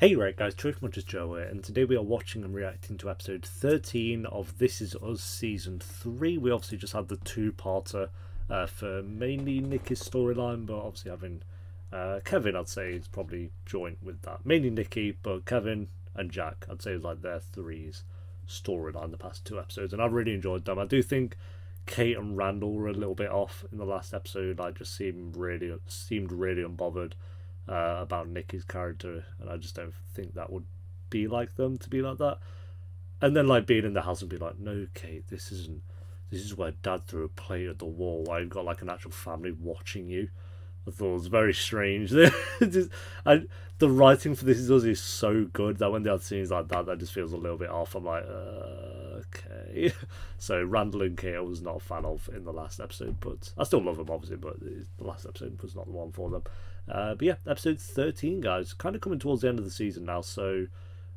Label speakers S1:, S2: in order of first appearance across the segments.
S1: Hey right guys, Trophy Munchers Joe here, and today we are watching and reacting to episode 13 of This Is Us Season 3. We obviously just had the two-parter uh, for mainly Nicky's storyline, but obviously having uh, Kevin, I'd say, is probably joined with that. Mainly Nicky, but Kevin and Jack, I'd say, is like their threes storyline the past two episodes, and I've really enjoyed them. I do think Kate and Randall were a little bit off in the last episode. I just seemed really seemed really unbothered uh, about Nicky's character, and I just don't think that would be like them to be like that. And then like being in the house and be like, no, Kate, this isn't. This is where Dad threw a plate at the wall. You've got like an actual family watching you. I thought it was very strange. just, I, the writing for this is is so good that when they have scenes like that, that just feels a little bit off. I'm like, uh, okay. So Randall and Kate I was not a fan of in the last episode, but I still love them obviously. But the last episode was not the one for them. Uh, but yeah, episode 13, guys, kind of coming towards the end of the season now. So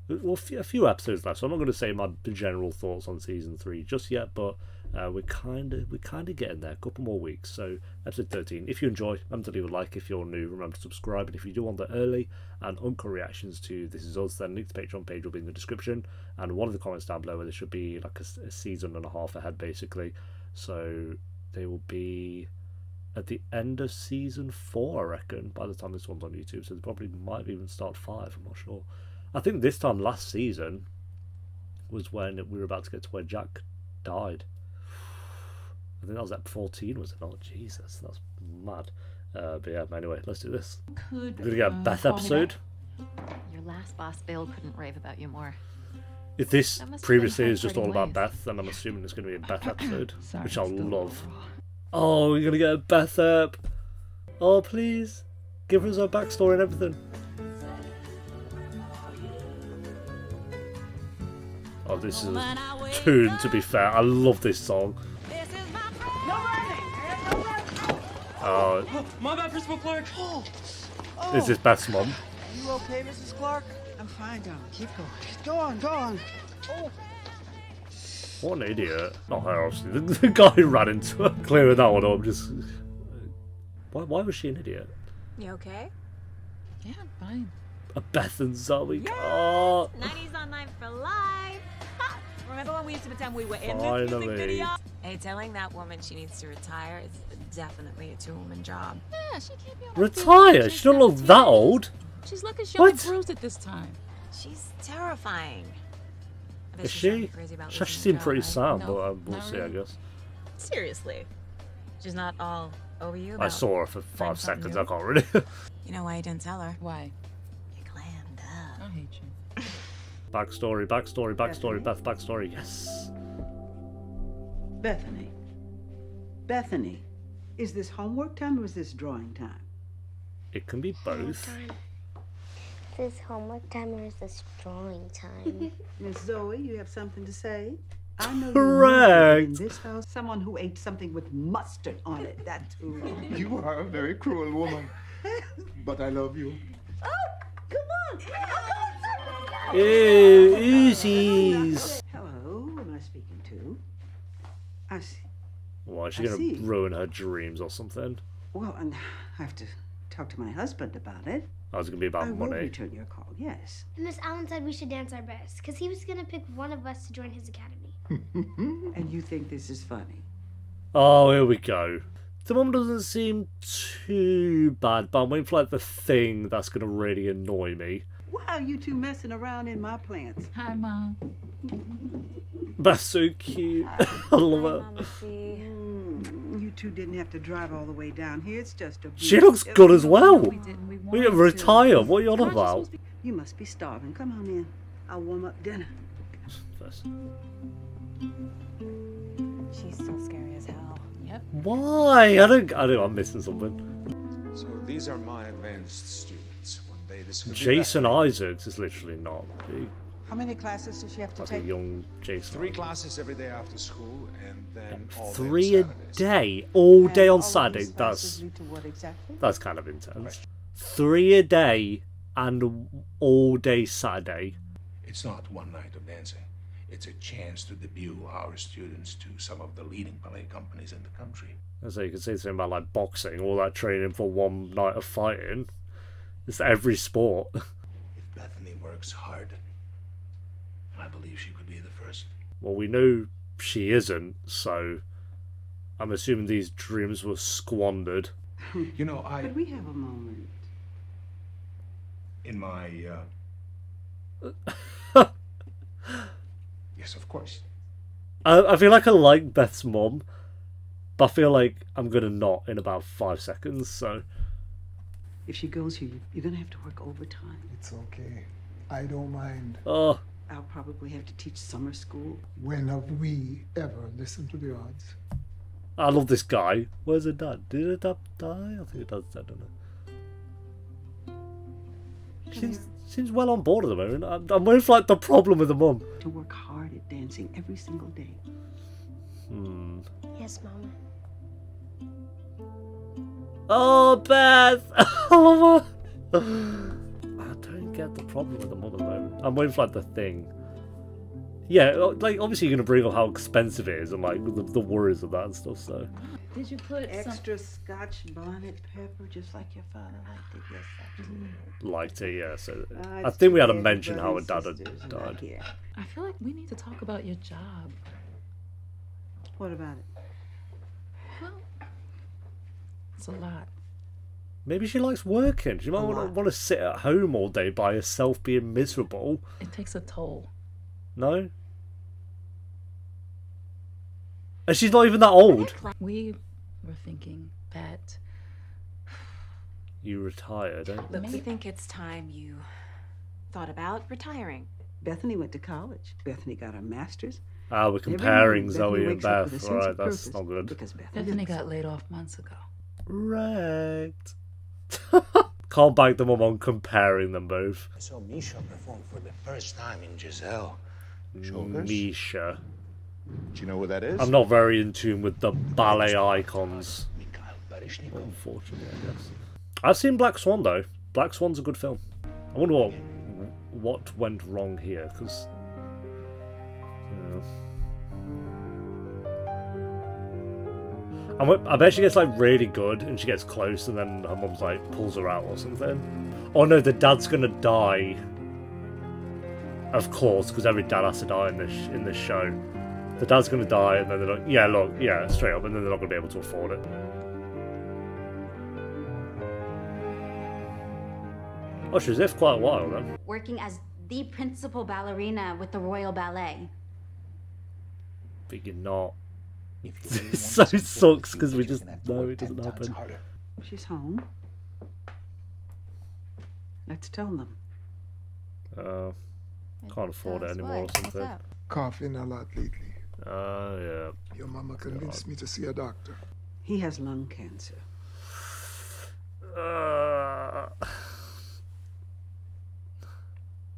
S1: well, a few episodes left, so I'm not going to say my general thoughts on season three just yet, but uh, we're kind of we're kind of getting there. A couple more weeks. So episode 13. If you enjoy, remember to leave a like. If you're new, remember to subscribe. And if you do want the early and uncut reactions to This Is Us, then link to the Patreon page will be in the description. And one of the comments down below where there should be like a, a season and a half ahead, basically. So they will be at the end of season four, I reckon, by the time this one's on YouTube. So they probably might even start five. I'm not sure. I think this time last season was when we were about to get to where Jack died. I think that was at 14, was it Oh, Jesus, that's mad. Uh, but yeah, anyway, let's do this. Could, We're gonna get a uh, Beth episode.
S2: Your last boss, Bill, couldn't rave about you more.
S1: If this previously is just all ways. about Beth, then I'm assuming it's going to be a Beth episode, Sorry, which I'll love. Oh, we're going to get a Beth up. Oh, please. Give us our backstory and everything. Oh, this is a tune, to be fair. I love this song. Oh.
S3: My bad, Principal Clarke. Oh.
S1: Oh. Is this Beth's mom?
S3: Are you okay, Mrs. Clarke? I'm fine, darling. Keep going. Go on, go on. Oh.
S1: What an idiot. Not her, obviously. The, the guy who ran into her. Clearing that one up, just... Uh, why, why was she an idiot?
S2: You okay?
S4: Yeah, I'm fine.
S1: A Beth and Zoe.
S2: Yes! Oh. 90s online for life. Remember when we used to pretend we were in Finally. this music video? Hey, telling that woman she needs to retire is definitely a two-woman job.
S4: Yeah, she can't be
S1: Retire? She don't look that old.
S4: She's looking she only bruised at this time.
S2: She's terrifying.
S1: Is she? She seemed pretty sound, no, but um, we'll see, really. I guess.
S2: Seriously. She's not all over you
S1: I saw her for five seconds, I can't really.
S2: you know why you didn't tell her?
S4: Why?
S2: You clammed up.
S4: I hate you.
S1: Backstory, backstory, backstory, Beth, backstory, yes.
S5: Bethany. Bethany. Is this homework time or is this drawing time?
S1: It can be both.
S6: Is this homework time or is this drawing time?
S5: Miss Zoe, you have something to say? I know
S1: Correct.
S5: in this house someone who ate something with mustard on it. That too.
S7: You are a very cruel woman, but I love you.
S5: Oh, come
S1: on! Ew, Uzis.
S5: Hello, who am I speaking to? I see.
S1: Why is she going to ruin her dreams or something?
S5: Well, and I have to talk to my husband about it.
S1: Oh, it's going to be about
S5: I
S1: money.
S5: I will return your call, yes.
S6: Miss Allen said we should dance our best, because he was going to pick one of us to join his academy.
S5: and you think this is funny?
S1: Oh, here we go. The mom doesn't seem too bad, but I'm waiting for like the thing that's going to really annoy me.
S5: Why are you two messing around in my plants?
S4: Hi, Mom.
S1: That's so cute. I love it.
S5: Mm, you two didn't have to drive all the way down here. It's just a.
S1: She looks good as well. We didn't. We, we retire. To. What are you on about?
S5: You must be starving. Come on in. I'll warm up dinner.
S2: First. She's so scary as hell.
S4: Yep.
S1: Why? I don't. I don't. I'm missing something.
S7: So these are my advanced students. One day this.
S1: Jason Isaacs is literally not.
S5: How many classes does she have to
S1: like
S5: take?
S1: a young Jason.
S7: Three classes every day after school, and then and
S1: three a day, all day on Saturday. That's exactly? that's kind of intense. Right. Three a day and all day Saturday.
S8: It's not one night of dancing. It's a chance to debut our students to some of the leading ballet companies in the country.
S1: So you can say something about like boxing, all that training for one night of fighting. It's every sport.
S8: If Bethany works hard. I believe she could be the first.
S1: Well, we know she isn't, so I'm assuming these dreams were squandered.
S8: You know, I.
S5: Could we have a moment?
S8: In my. Uh... yes, of course.
S1: I, I feel like I like Beth's mom, but I feel like I'm gonna not in about five seconds. So
S5: If she goes here, you- you're gonna have to work overtime.
S7: It's okay. I don't mind.
S1: oh,
S5: I'll probably have to teach summer school.
S7: When have we ever listened to the odds?
S1: I love this guy. Where's her dad? Did her dad die? I think her dad's dead. I don't know. She seems well on board at the moment. I'm, I'm waiting like the problem with the mum.
S5: To work hard at dancing every single day.
S1: Hmm.
S6: Yes, Mama.
S1: Oh, Beth! I. I don't get the problem with the mum at the moment. I'm waiting for like the thing. Yeah, like obviously you're gonna bring up how expensive it is and like the, the worries of that and stuff. So
S4: Did you put some?
S5: Extra scotch bonnet pepper, just like your father liked it. Yes, I do.
S1: liked it, yeah. So
S5: Ah,
S1: I think we had to mention how her dad had
S5: sisters are not
S1: died.
S4: I feel like we need to talk about your job.
S5: What about it?
S4: Well, it's a lot.
S1: Maybe she likes working. She might want to, want to sit at home all day by herself being miserable.
S4: It takes a toll.
S1: No? And she's not even that old.
S4: We were thinking that
S1: You retired, don't you?
S2: Look, we think it's time you thought about retiring.
S5: Bethany went to college. Bethany got her master's.
S1: Ah, we're comparing Zoe and
S5: wakes up with a
S1: Beth.
S5: sense
S1: Right, that's not good.
S5: Because Bethany,
S4: Bethany got laid off months ago.
S1: Wrecked. Can't bag them up on comparing them both.
S8: I saw Misha perform for the first time in Giselle.
S1: Misha.
S7: Do you know who that is?
S1: I'm not very in tune with the ballet icons, unfortunately, I guess. I've seen Black Swan though. Black Swan's a good film. I wonder what what went wrong here, because. I, went- I bet she gets like really good and she gets close and then her mum's like pulls her out or something. Oh no, the dad's gonna die. Of course, because every dad has to die in this in this show. The dad's gonna die and then they're like, yeah, look, yeah, straight up, and then they're not gonna be able to afford it. Oh, she was there for quite a while then.
S9: working as the principal ballerina with the Royal Ballet.
S1: But you're not.
S8: If you really
S1: so sucks
S8: because
S1: we just
S8: gonna have to
S1: know it doesn't happen.
S8: harder.
S5: she's home. Let's tell them.
S1: Uh, can't afford it anymore or something.
S7: Coughing a lot lately.
S1: Uh, yeah.
S7: Your mama convinced me to see a doctor.
S5: He has lung cancer.
S1: Uh,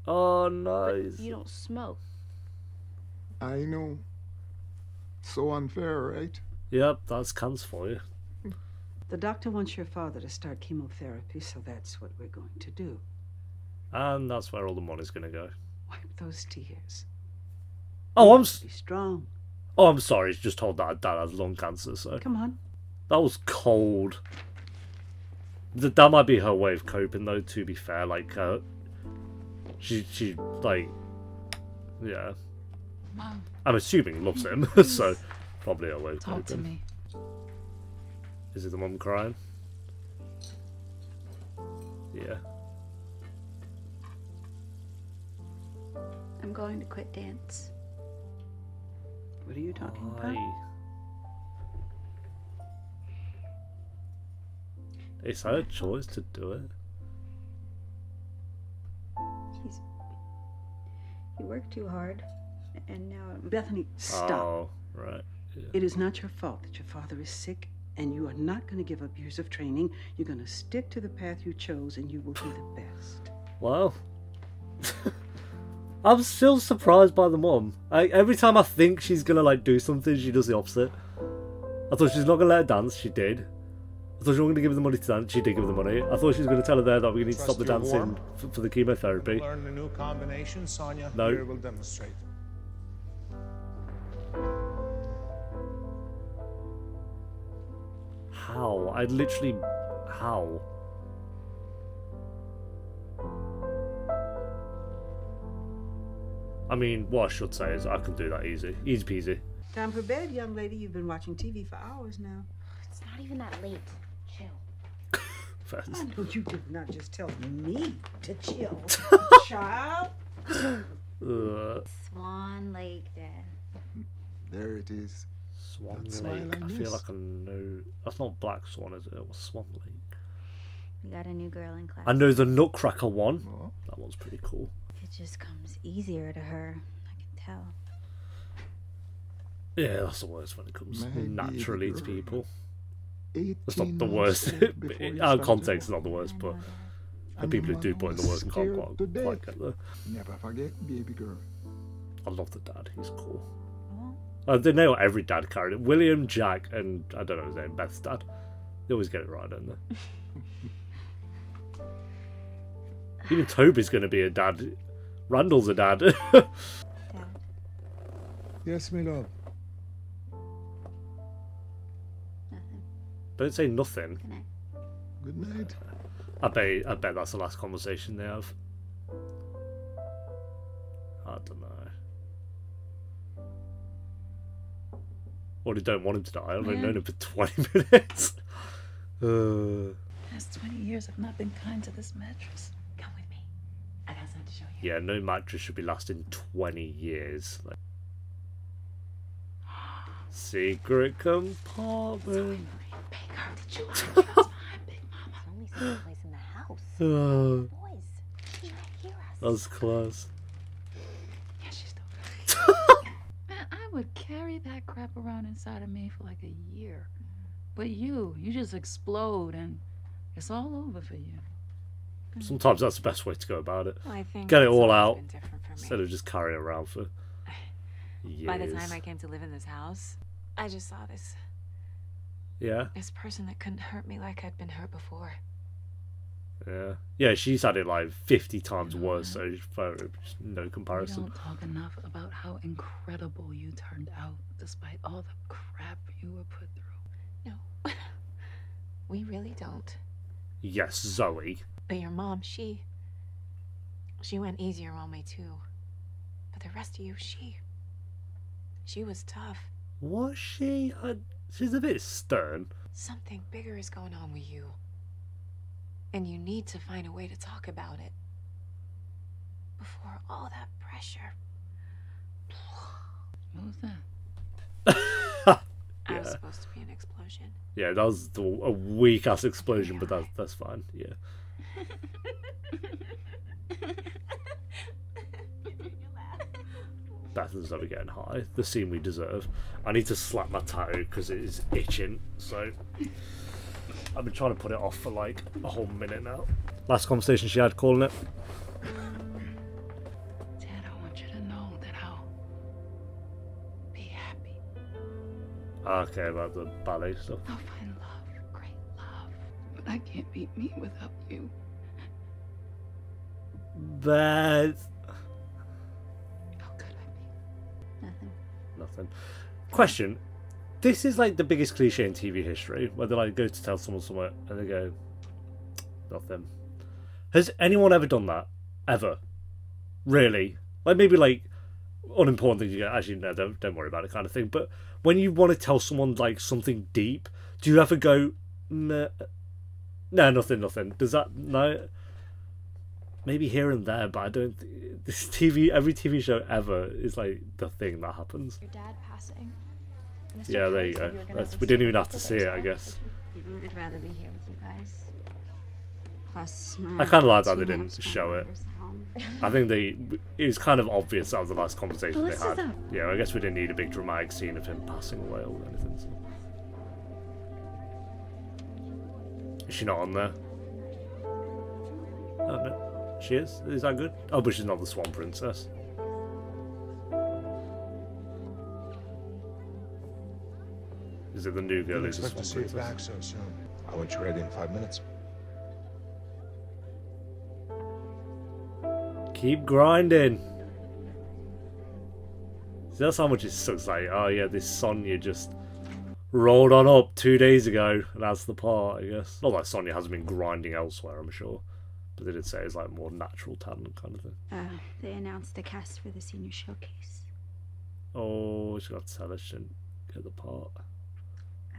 S1: oh, nice.
S6: But You don't smoke.
S7: I know. So unfair, right?
S1: Yep, that's cancer for you.
S5: The doctor wants your father to start chemotherapy, so that's what we're going to do.
S1: And that's where all the money's gonna go.
S5: Wipe those tears.
S1: Oh, I'm. s-
S5: Be strong.
S1: Oh, I'm sorry. He's just told that dad has lung cancer. So
S5: Come on.
S1: that was cold. Th- That might be her way of coping, though. To be fair, like, uh, she she like, yeah.
S4: Mom,
S1: I'm assuming loves him, so probably her way of
S4: talk to me.
S1: Is it the mum crying? Yeah.
S9: I'm going to quit dance.
S5: What are you talking about?
S1: Why? It's her choice to do it.
S9: He's. He worked too hard, and now
S5: Bethany, stop.
S1: Oh, right. Yeah.
S5: It is not your fault that your father is sick, and you are not going to give up years of training. You're going to stick to the path you chose, and you will be the best.
S1: Well, I'm still surprised by the mom. I, every time I think she's gonna like do something, she does the opposite. I thought she's not gonna let her dance. She did. I thought she was gonna give her the money to dance. She did give her the money. I thought she was gonna tell her there that we need to stop the dancing for, for the chemotherapy.
S8: Learn a new combination, Sonia.
S1: No.
S8: Here will demonstrate.
S1: How? I literally. How? I mean, what I should say is I can do that easy. Easy peasy.
S5: Time for bed, young lady. You've been watching TV for hours now.
S6: It's not even that late. Chill.
S1: First.
S5: I know you did not just tell me to chill, child.
S1: Ugh. Uh.
S9: Swan Lake, Dad.
S7: There it is.
S1: Swan
S7: Don't
S1: Lake.
S7: like
S1: I feel like I know. That's not Black Swan, is it? It was Swan Lake.
S9: We got a new girl in class.
S1: I know the Nutcracker one.
S7: Oh,
S1: That one's pretty cool.
S9: It just comes easier to her. I can tell.
S1: Yeah, that's the worst when it comes
S7: My baby
S1: naturally to people.
S7: 18
S1: That's not the worst.
S7: old before you
S1: Our context is not the worst, but the people who do
S7: man
S1: put in the
S7: was
S1: worst can't
S7: scared
S1: quite, quite get there.
S7: Never forget, baby girl.
S1: I love the dad. He's cool.
S9: Well,
S1: Uh, they know every dad character. William, Jack, and I don't know his name, Beth's dad. They always get it right, don't they? Even Toby's going to be a dad. Randall's a dad.
S9: Dad.
S7: Yes, my love.
S9: Nothing.
S1: don't say nothing.
S9: Good night.
S7: Good night.
S1: I bet. I bet that's the last conversation they have. I don't know. Or they don't want him to die. I've only known him for twenty minutes. Uh,
S4: Past 20 years, I've not been kind to this mattress.
S2: Come with me. I got something to show you.
S1: yeah, no mattress should be lasting twenty years. Like, secret compartment.
S2: Did you
S4: That's behind Big Mama.
S6: Only someplace in the house.
S1: Uh,
S6: Boys, she might hear us.
S1: that's class.
S4: Yeah, she's still Man, I would that crap around inside of me for like a year. But you, you just explode and it's all over for you. Mm.
S1: Sometimes that's the best way to go about it.
S2: Well, I think
S1: Get it all out
S2: been different for me.
S1: instead of just carrying around for years.
S2: By the time I came to live in this house, I just saw this
S1: Yeah,
S2: this person that couldn't hurt me like I'd been hurt before.
S1: Yeah, yeah. She's had it like fifty times worse, so for no
S4: We
S1: comparison.
S4: don't talk enough about how incredible you turned out despite all the crap you were put through.
S2: No. we really don't.
S1: Yes, Zoe.
S2: But your mom, she she went easier on me too. But the rest of you, she she was tough.
S1: Was she? I, she's a bit stern.
S2: Something bigger is going on with you. And you need to find a way to talk about it. Before all that pressure.
S4: What was that?
S2: I was
S1: Yeah.
S2: supposed to be an explosion.
S1: Yeah, that was a weak ass explosion, but that, that's fine. Yeah. Beth and Zoe getting high. The scene we deserve. I need to slap my tattoo because it is itching. So I've been trying to put it off for like a whole minute now. Last conversation she had calling it.
S4: Dad, I want you to know that I'll be happy.
S1: Okay, about the ballet stuff.
S4: I'll find love, great love. But I can't be me without you.
S1: Beth.
S4: How could I be?
S9: Nothing.
S1: Nothing. Question. This is like the biggest cliche in TV history, where they like go to tell someone somewhere and they go, nothing. Has anyone ever done that? Ever? Really? Like maybe like unimportant things you go, actually no, don't don't worry about it kind of thing. But when you want to tell someone like something deep, do you ever go, no, no, nothing, nothing? Does that no? Maybe here and there, but I don't. This TV, every TV show ever is like the thing that happens.
S10: Your dad passing. Mr.
S1: Yeah, there you go.
S10: you were gonna
S1: That's, we didn't even have to see it, I guess.
S9: I'd rather be here with you guys. Plus, mm,
S1: I kinda like that they didn't show it. I think they. It was kind of obvious that was the last conversation they had. Yeah, I guess we didn't need a big dramatic scene of him passing away or anything. So. Is she not on there? Oh no, she is. Is that good? Oh, but she's not the Swan Princess. Is it the new girl?
S8: Didn't
S1: Who's the
S8: expect
S1: Swan
S8: to see you
S1: Princess?
S8: back so soon. I want you ready in five minutes.
S1: Keep grinding. See, that's how much it sucks. Like, oh yeah, this Sonya just rolled on up two days ago, and that's the part, I guess. Not like Sonya hasn't been grinding elsewhere, I'm sure. But they did say it's like more natural talent kind of thing.
S9: Uh, they announced the cast for the senior showcase.
S1: Oh, she got to tell us she didn't get the part.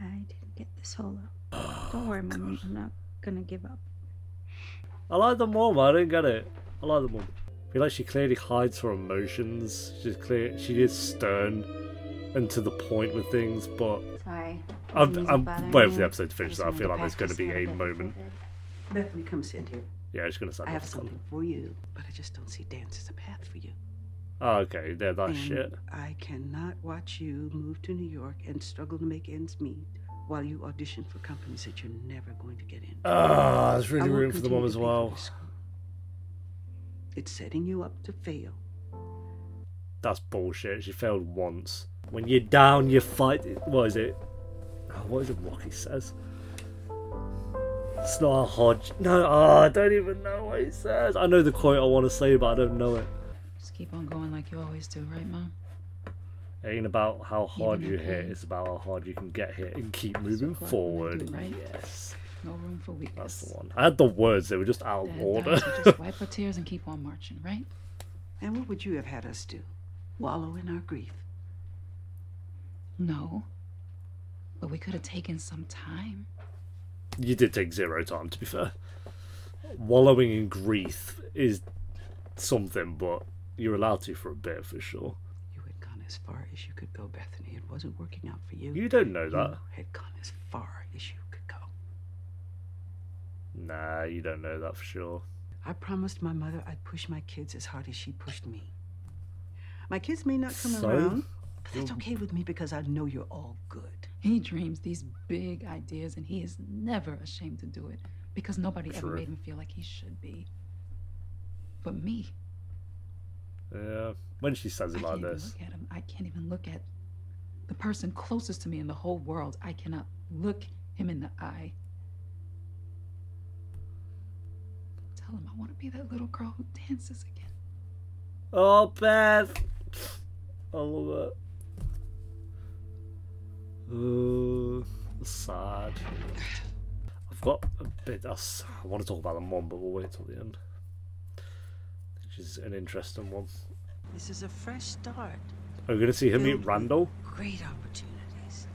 S9: I didn't get the solo. Don't worry, oh, Mommy. I'm not gonna give up.
S1: I like the mom. I didn't get it. I like the mom. I feel like she clearly hides her emotions. She's clear. She is stern and to the point with things, but
S9: Sorry.
S1: I'm, I'm waiting for the episode to finish. So I feel like there's going to be
S9: a
S1: a
S9: little bit
S1: moment.
S5: Bethany, come sit here.
S1: Yeah, I she's going to
S5: I have something for you, but I just don't see dance as a path for you.
S1: Oh, okay. Yeah, that
S5: and
S1: shit.
S5: I cannot watch you move to New York and struggle to make ends meet while you audition for companies that you're never going to get in.
S1: Ah, I was really room for the mom as well.
S5: It's setting you up to fail.
S1: That's bullshit. She failed once. When you're down, you fight. What is it? Oh, what is it? Rocky says. It's not a Hodge. No, oh, I don't even know what he says. I know the quote I want to say, but I don't know it.
S4: Just keep on going like you always do, right, Mom?
S1: It ain't about how hard
S4: Even
S1: you
S4: in
S1: hit. It's about how hard you can get hit and keep moving
S4: what we
S1: forward.
S4: do, right?
S1: Yes,
S4: No room for weakness.
S1: that's
S4: weakness.
S1: the one. I had the words. They were just out of order.
S4: just wipe our tears and keep on marching, right?
S5: And what would you have had us do? Wallow in our grief?
S4: No. But we could have taken some time.
S1: you did take zero time, to be fair. Wallowing in grief is something, but you're allowed to for a bit for sure.
S5: You had gone as far as you could go, Bethany. It wasn't working out for you.
S1: You don't know that.
S5: You had gone as far as you could go.
S1: Nah, you don't know that for sure.
S5: I promised my mother I'd push my kids as hard as she pushed me. My kids may not come
S1: So?
S5: around, but that's okay with me because I know you're all good.
S4: He dreams these big ideas and he is never ashamed to do it because nobody ever made him feel like he should be. But me,
S1: Yeah, when she says
S4: I
S1: it
S4: can't
S1: like
S4: even
S1: this,
S4: look at him. I can't even look at the person closest to me in the whole world. I cannot look him in the eye. Tell him I want to be that little girl who dances again.
S1: oh Beth, I love it. Uh, sad. I've got a bit. I want to talk about the mom, but we'll wait till the end. Which is an interesting one.
S5: This is a fresh start.
S1: Are we going to see him meet Randall?
S5: Great opportunities.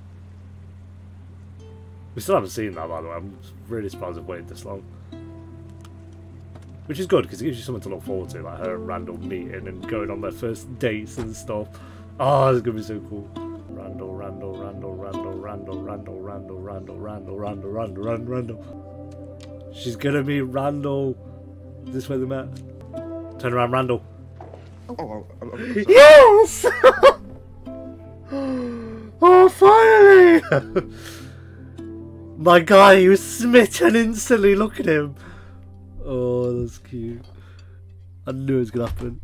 S1: We still haven't seen that, by the way. I'm really surprised I've waited this long. Which is good because it gives you something to look forward to, like her and Randall meeting and going on their first dates and stuff. Oh, it's gonna be so cool. Randall, Randall, Randall, Randall, Randall, Randall, Randall, Randall, Randall, Randall, Randall, Randall, Randall. She's gonna meet Randall. Is this where they met? Turn around, Randall.
S7: Oh, oh, oh,
S1: Yes! oh, finally! My guy, he was smitten instantly. Look at him. Oh, that's cute. I knew it was gonna happen.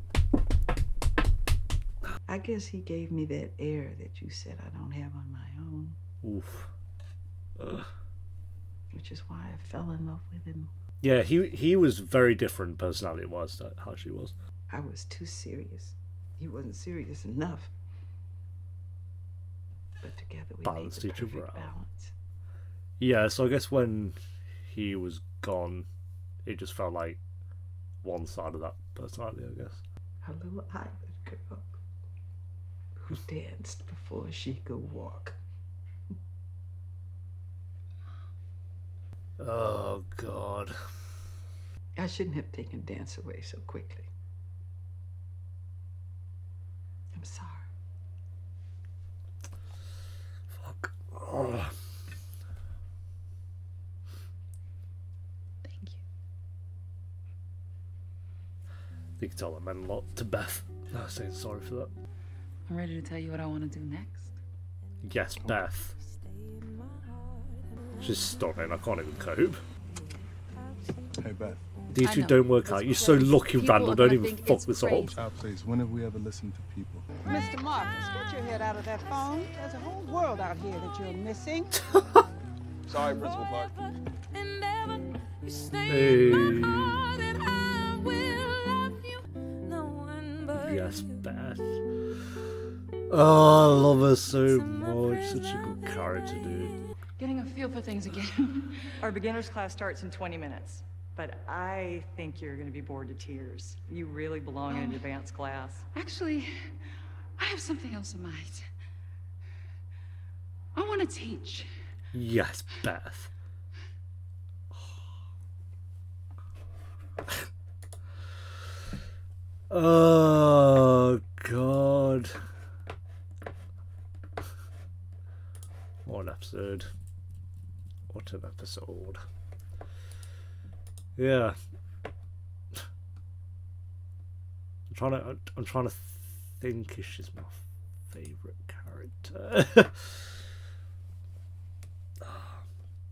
S5: I guess he gave me that air that you said I don't have on my own,
S1: Oof. Ugh.
S5: which is why I fell in love with him.
S1: Yeah, he he was very different personality wise to how she was.
S5: I was too serious. He wasn't serious enough. But together we
S1: Balanced each other out.
S5: balance.
S1: Yeah, so I guess when he was gone, it just felt like one side of that personality, I guess.
S5: A little island girl who danced before she could walk.
S1: Oh God.
S5: I shouldn't have taken dance away so quickly. I'm sorry.
S1: Fuck. Oh.
S4: Thank you.
S1: You can tell that meant a lot to Beth. I was saying sorry for that.
S4: I'm ready to tell you what I want to do next.
S1: Yes, Beth. She's stunning. I can't even cope.
S7: Hey, Beth.
S1: These two don't work out. You're so lucky,
S4: People
S1: Randall. Don't even fuck
S4: it's
S1: this up.
S4: crazy.
S7: Our place. When have we ever listened to people?
S3: Mr. Marcus, get your head out of that phone. There's a whole world out here that you're missing.
S11: Sorry, Principal Clarke.
S1: Hey. Yes, Beth. Oh, I love her so much. Such a good character, dude.
S4: Getting a feel for things again.
S12: Our beginners class starts in 20 minutes. But I think you're going to be bored to tears. You really belong in an oh. advanced class.
S4: Actually, I have something else in mind. I want to teach.
S1: Yes, Beth. Oh god. What an episode. What an episode. Yeah. I'm trying to I'm trying to think if she's my favourite character.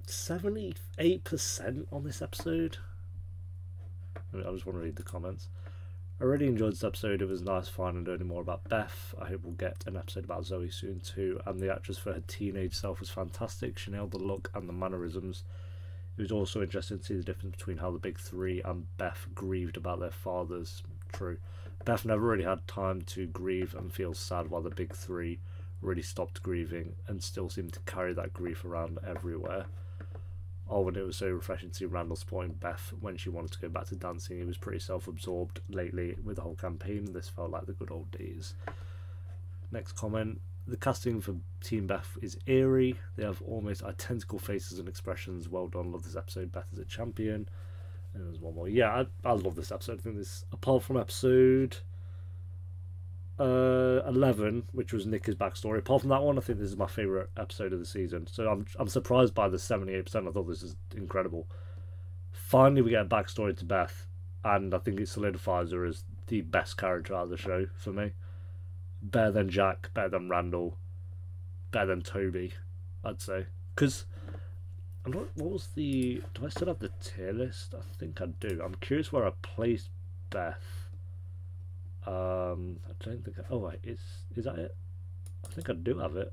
S1: Seventy-eight percent on this episode. I, I just want to read the comments. I really enjoyed this episode. It was nice finding learning more about Beth. I hope we'll get an episode about Zoe soon too. And the actress for her teenage self was fantastic. She nailed the look and the mannerisms. It was also interesting to see the difference between how the big three and Beth grieved about their fathers. True. Beth never really had time to grieve and feel sad while the big three really stopped grieving and still seemed to carry that grief around everywhere. Oh, and it was so refreshing to see Randall supporting Beth when she wanted to go back to dancing. He was pretty self absorbed lately with the whole campaign. This felt like the good old days. Next comment the casting for Team Beth is eerie. They have almost identical faces and expressions. Well done. Love this episode. Beth is a champion. And there's one more. Yeah, I, I love this episode. I think this, apart from episode uh, 11, which was Nick's backstory, apart from that one, I think this is my favourite episode of the season. So I'm, I'm surprised by the 78%. I thought this is incredible. Finally, we get a backstory to Beth, and I think it solidifies her as the best character out of the show for me better than Jack, better than Randall, better than Toby, I'd say. Because I'm not. What was the? Do I still have the tier list? I think I do. I'm curious where I placed Beth. Um, I don't think. I, oh wait, is is that it? I think I do have it.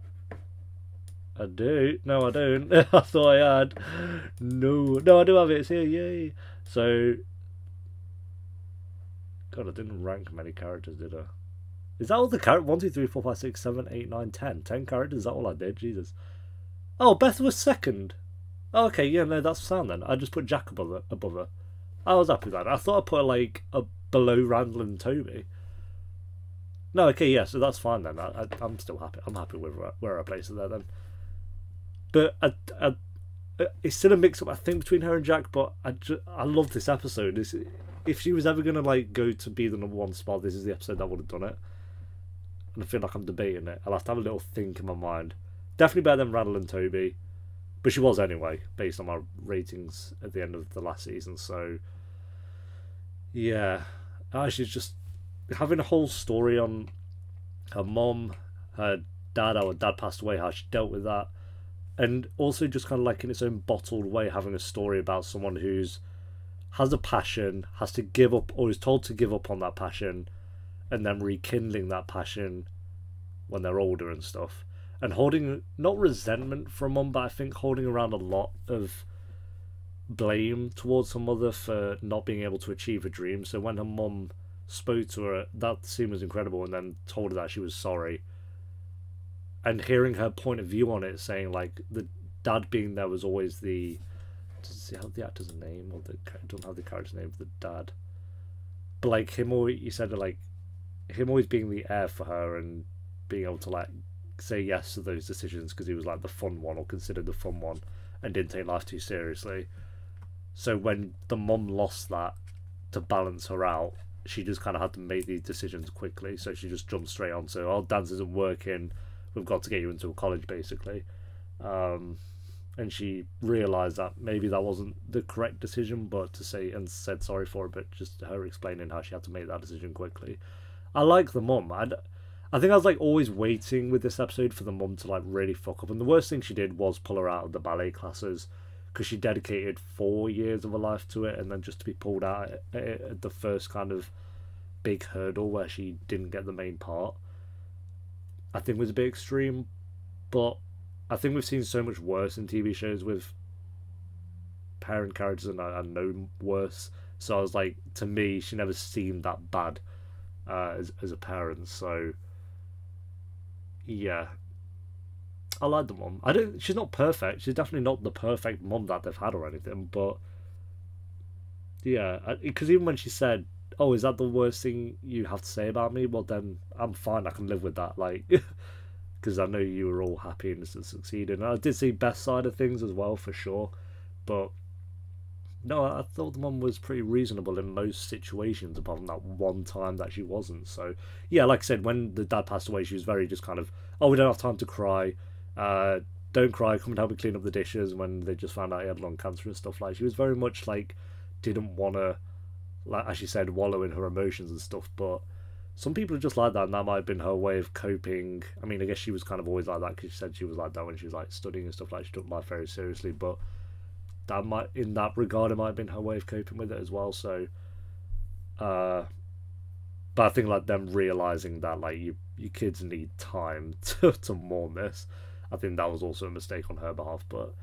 S1: I do. No, I don't. I thought I had. No, no, I do have it. It's here. Yay! So, God, I didn't rank many characters, did I? Is that all the characters? 1, 2, 3, 4, 5, 6, 7, 8, 9, 10. 10 characters? Is that all I did? Jesus. Oh, Beth was second. Oh, okay, yeah, no, that's sound then. I just put Jack above her. Above her. I was happy with that. I thought I put like a below Randall and Toby. No, okay, yeah, so that's fine then. I, am still happy. I'm happy with where, where I place her there then. But I, I, uh, it's still a mix up, I think, between her and Jack. But I, just, I love this episode. It's, if she was ever gonna like go to be the number one spot, this is the episode that would have done it and I feel like I'm debating it. I'll have to have a little think in my mind. Definitely better than Randall and Toby, but she was anyway, based on my ratings at the end of the last season. So, yeah, ah, she's just having a whole story on her mom, her dad, her dad passed away, how she dealt with that, and also just kind of like in its own bottled way, having a story about someone who's has a passion, has to give up, or is told to give up on that passion and then rekindling that passion when they're older and stuff. And holding not resentment from mum, but I think holding around a lot of blame towards her mother for not being able to achieve a dream. So when her mum spoke to her, that scene was incredible, and then told her that she was sorry. And hearing her point of view on it, saying like the dad being there was always the does he have the actor's name or the don't have the character's name of the dad, but like him or he said like him always being the heir for her and being able to like say yes to those decisions because he was like the fun one or considered the fun one and didn't take life too seriously. So when the mum lost that to balance her out, she just kind of had to make these decisions quickly. So she just jumped straight on. So, oh, dance isn't working. We've got to get you into a college, basically. Um, and she realised that maybe that wasn't the correct decision, but to say and said sorry for it. But just her explaining how she had to make that decision quickly. I like the mum. I, I think I was like always waiting with this episode for the mum to like really fuck up. And the worst thing she did was pull her out of the ballet classes because she dedicated four years of her life to it, and then just to be pulled out at, at the first kind of big hurdle where she didn't get the main part, I think was a bit extreme. But I think we've seen so much worse in TV shows with parent characters, and I, I know worse. So I was like, to me, she never seemed that bad uh, as as a parent. So yeah, I like the mom. I don't. She's not perfect. She's definitely not the perfect mom that they've had or anything. But Yeah, because even when she said, "Oh, is that the worst thing you have to say about me?" Well, then I'm fine. I can live with that. Like, because I know you were all happy and succeeded. And I did see best side of things as well for sure, but no, I thought the mom was pretty reasonable in most situations, apart from that one time that she wasn't. So, yeah, like I said, when the dad passed away, she was very just kind of, oh, we don't have time to cry. Uh, don't cry, come and help me clean up the dishes when they just found out he had lung cancer and stuff like she was very much like didn't wanna like as she said, wallow in her emotions and stuff, but some people are just like that and that might have been her way of coping. I mean I guess she was kind of always like that because she said she was like that when she was like studying and stuff like she took life very seriously, but that might in that regard it might have been her way of coping with it as well, so uh but I think like them realizing that like you your kids need time to, to mourn this I think that was also a mistake on her behalf. But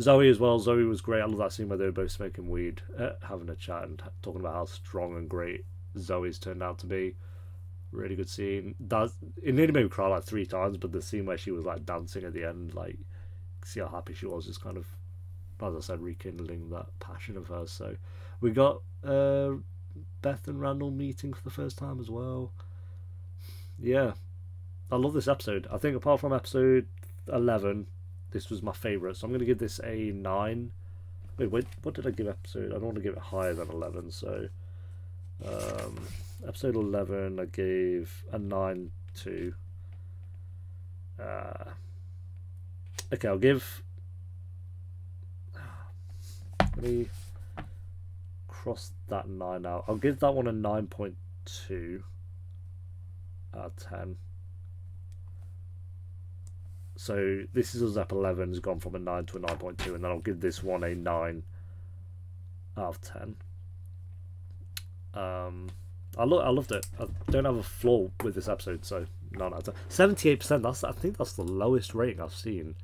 S1: Zoe as well. Zoe was great. I love that scene where they were both smoking weed, uh, having a chat, and talking about how strong and great Zoe's turned out to be. Really good scene. That it nearly made me cry like three times, but the scene where she was like dancing at the end, like see how happy she was, is kind of, as I said, rekindling that passion of hers. So we got uh, Beth and Randall meeting for the first time as well. Yeah, I love this episode. I think apart from episode 11, this was my favourite. So I'm going to give this a 9. Wait, wait, what did I give episode? I don't want to give it higher than 11, so... Um, episode 11, I gave a 9 to... Uh, okay, I'll give... Let me cross that 9 out. I'll give that one a 9.2 out of 10. So this is up 11 has gone from a 9 to a 9.2 and then I'll give this one a 9 out of 10. Um, I, lo- I loved it. I don't have a flaw with this episode, so 9 out of 10. 78%, that's, I think that's the lowest rating I've seen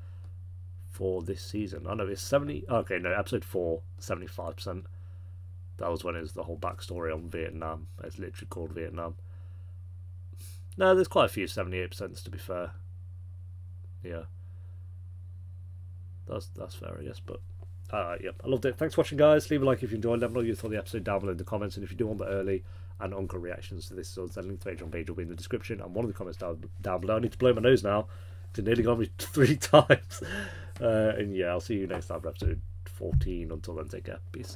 S1: for this season. I know it's 70. Okay, no, episode 4, 75%. That was when it was the whole backstory on Vietnam. It's literally called Vietnam. No, there's quite a few 78% to be fair yeah, that's that's fair, I guess. But uh, yeah, I loved it. Thanks for watching, guys. Leave a like if you enjoyed. Let me know you thought the episode down below in the comments. And if you do want the early and uncut reactions to this, so the link to the Patreon page will be in the description and one of the comments down down below. I need to blow my nose now. It nearly got me three times. Uh, and yeah, I'll see you next time for episode 14. Until then, take care. Peace.